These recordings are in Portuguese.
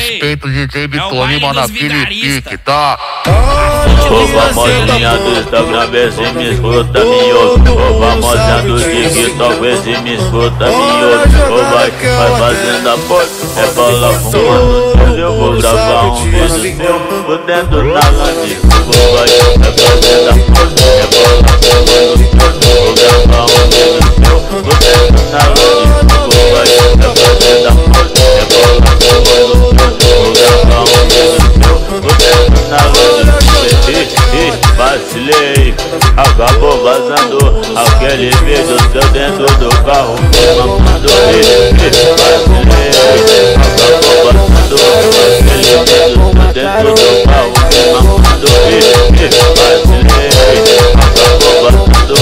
respeita o DJ Bitolima é naquele pique, tá? Ô famosinha do Instagram, vê se me escuta, me ouve. Ô famosinha do TikTok, vê se me escuta, me ouve. Ô vai, vai fazendo a porta, é bola fumando Eu vou gravar um vídeo seu, por dentro da lante vacilei Acabou vazando aquele vídeo seu dentro do carro Mamando e vacilei Acabou vazando aquele vídeo seu dentro do carro Mamando e vacilei Acabou vazando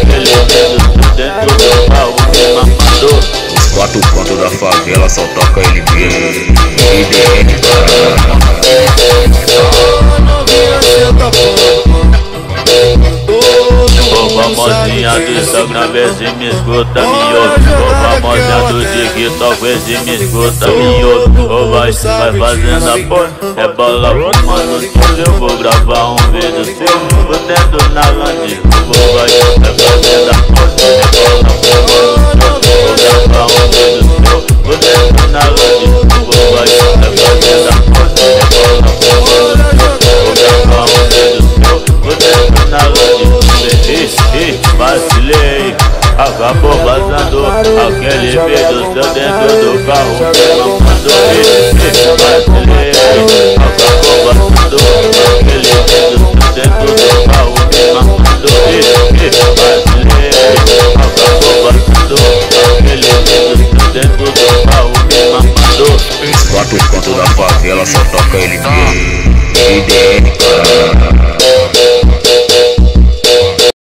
aquele vídeo seu dentro do carro Mamando Os quatro cantos da favela só toca famosinha do Instagram, vê se me escuta, me ouve. Ô famosinha do TikTok, vê se me escuta, me ouve. Ô vai, vai fazendo a porra, é bola fumando Eu vou gravar um vídeo Acabou vazando aquele vídeo seu dentro do carro Mamando, ih, vacilei Acabou vazando aquele vídeo seu dentro do carro Mamando, ih, vacilei Acabou vazando aquele vídeo seu dentro do carro Os quatro cantos da favela só toca LB IDN